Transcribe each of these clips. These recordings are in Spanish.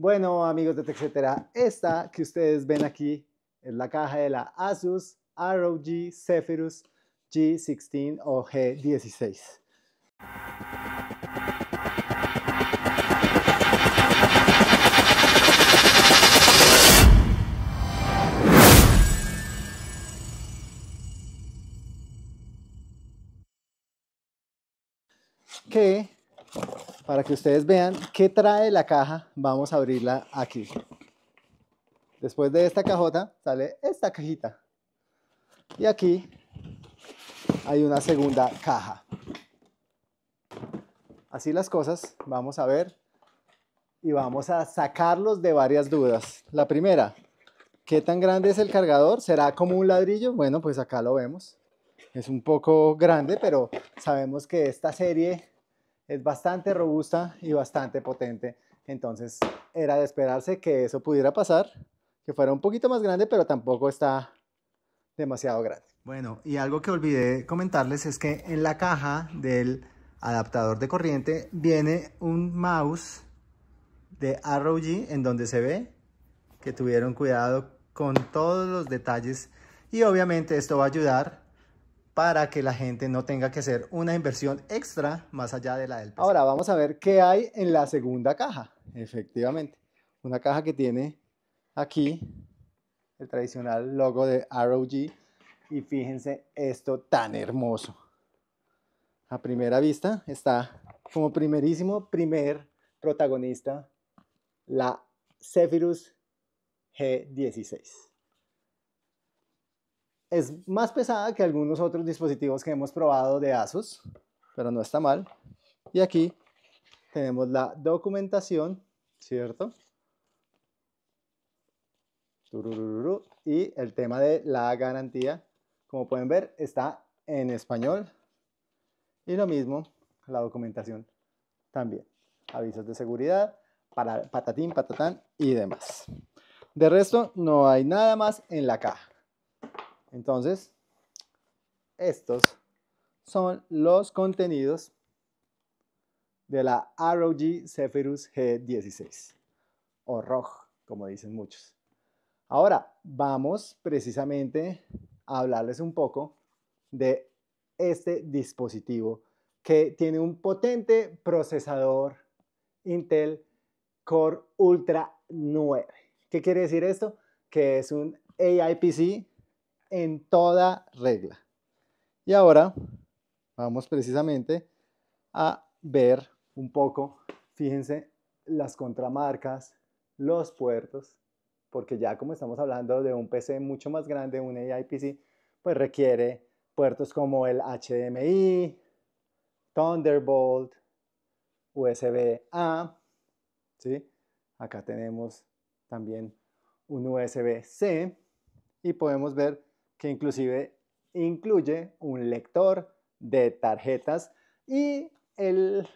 Bueno, amigos de TechCetera, esta que ustedes ven aquí es la caja de la Asus ROG Zephyrus G16 o G16. Que para que ustedes vean qué trae la caja, vamos a abrirla aquí. Después de esta cajota sale esta cajita. Y aquí hay una segunda caja. Así las cosas, vamos a ver y vamos a sacarlos de varias dudas. La primera, ¿qué tan grande es el cargador? ¿Será como un ladrillo? Bueno, pues acá lo vemos. Es un poco grande, pero sabemos que esta serie es bastante robusta y bastante potente. Entonces era de esperarse que eso pudiera pasar, que fuera un poquito más grande, pero tampoco está demasiado grande. Bueno, y algo que olvidé comentarles es que en la caja del adaptador de corriente viene un mouse de ROG en donde se ve que tuvieron cuidado con todos los detalles y obviamente esto va a ayudar para que la gente no tenga que hacer una inversión extra más allá de la del PC. Ahora vamos a ver qué hay en la segunda caja. Efectivamente, una caja que tiene aquí el tradicional logo de ROG y fíjense esto tan hermoso. A primera vista está como primerísimo primer protagonista la Zephyrus G16 es más pesada que algunos otros dispositivos que hemos probado de Asus, pero no está mal. Y aquí tenemos la documentación, ¿cierto? Y el tema de la garantía, como pueden ver, está en español. Y lo mismo, la documentación también. Avisos de seguridad, para patatín, patatán y demás. De resto, no hay nada más en la caja. Entonces, estos son los contenidos de la ROG Zephyrus G16 o ROG, como dicen muchos. Ahora, vamos precisamente a hablarles un poco de este dispositivo que tiene un potente procesador Intel Core Ultra 9. ¿Qué quiere decir esto? Que es un AI PC en toda regla. Y ahora vamos precisamente a ver un poco, fíjense, las contramarcas, los puertos, porque ya como estamos hablando de un PC mucho más grande, un AI PC, pues requiere puertos como el HDMI, Thunderbolt, USB-A, ¿sí? Acá tenemos también un USB-C y podemos ver que inclusive incluye un lector de tarjetas y el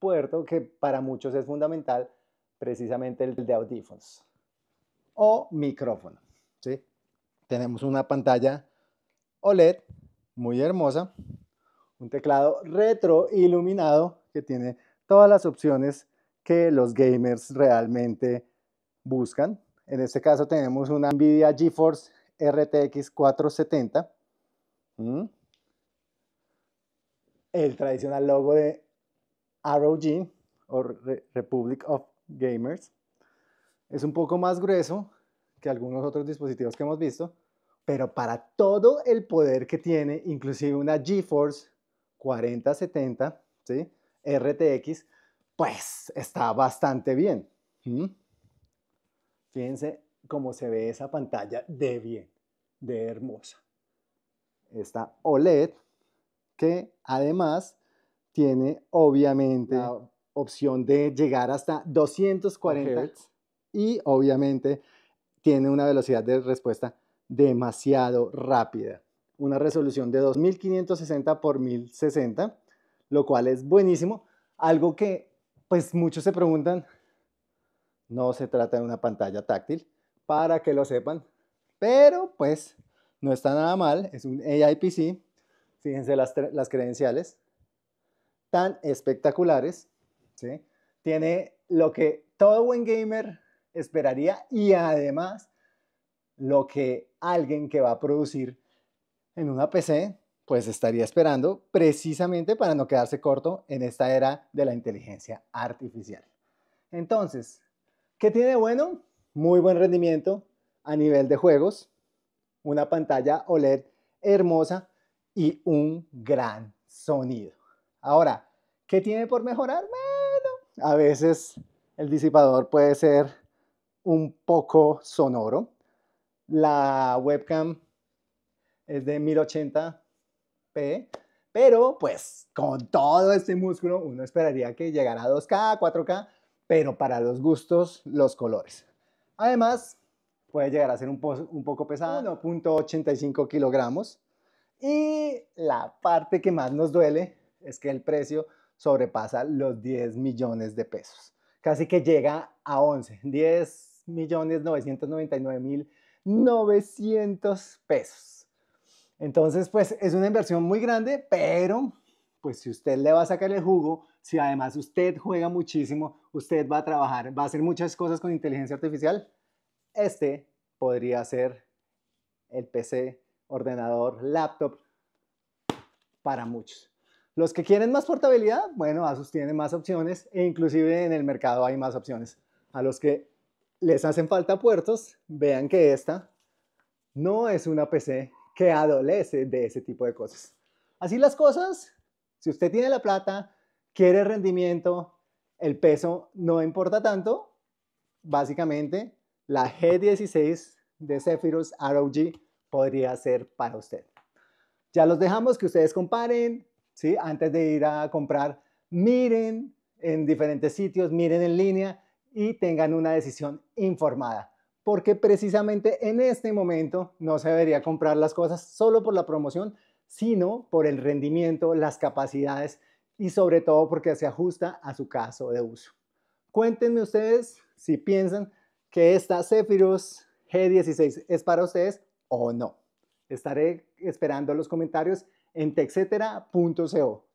puerto que para muchos es fundamental, precisamente el de audífonos o micrófono. ¿sí? Tenemos una pantalla OLED muy hermosa, un teclado retroiluminado que tiene todas las opciones que los gamers realmente buscan. En este caso tenemos una NVIDIA GeForce RTX 470. El tradicional logo de ROG o Republic of Gamers. Es un poco más grueso que algunos otros dispositivos que hemos visto, pero para todo el poder que tiene, inclusive una GeForce 4070, ¿sí? RTX, pues está bastante bien. Fíjense cómo se ve esa pantalla de bien de hermosa. Esta OLED que además tiene obviamente la opción de llegar hasta 240 Hz y obviamente tiene una velocidad de respuesta demasiado rápida. Una resolución de 2560 por 1060, lo cual es buenísimo. Algo que pues muchos se preguntan, no se trata de una pantalla táctil, para que lo sepan, pero pues no está nada mal, es un AI PC. Fíjense las, las credenciales, tan espectaculares. ¿sí? Tiene lo que todo buen gamer esperaría y además lo que alguien que va a producir en una PC pues estaría esperando precisamente para no quedarse corto en esta era de la inteligencia artificial. Entonces, ¿qué tiene bueno? Muy buen rendimiento a nivel de juegos, una pantalla OLED hermosa y un gran sonido. Ahora, ¿qué tiene por mejorar? Bueno, a veces el disipador puede ser un poco sonoro. La webcam es de 1080p, pero pues con todo este músculo uno esperaría que llegara a 2K, 4K, pero para los gustos, los colores. Además, puede llegar a ser un, un poco pesada, 1.85 kilogramos. Y la parte que más nos duele es que el precio sobrepasa los 10 millones de pesos. Casi que llega a 11, 10 millones 999 mil 900 pesos. Entonces, pues es una inversión muy grande, pero pues si usted le va a sacar el jugo, si además usted juega muchísimo, usted va a trabajar, va a hacer muchas cosas con inteligencia artificial, este podría ser el PC, ordenador, laptop para muchos. Los que quieren más portabilidad, bueno, Asus tiene más opciones e inclusive en el mercado hay más opciones. A los que les hacen falta puertos, vean que esta no es una PC que adolece de ese tipo de cosas. Así las cosas, si usted tiene la plata, quiere rendimiento, el peso no importa tanto, básicamente la G16 de Zephyrus ROG podría ser para usted. Ya los dejamos que ustedes comparen, ¿sí? Antes de ir a comprar, miren en diferentes sitios, miren en línea y tengan una decisión informada. Porque precisamente en este momento no se debería comprar las cosas solo por la promoción, sino por el rendimiento, las capacidades y sobre todo porque se ajusta a su caso de uso. Cuéntenme ustedes si piensan que esta Zephyrus G16 es para ustedes o no. Estaré esperando los comentarios en texetera.co.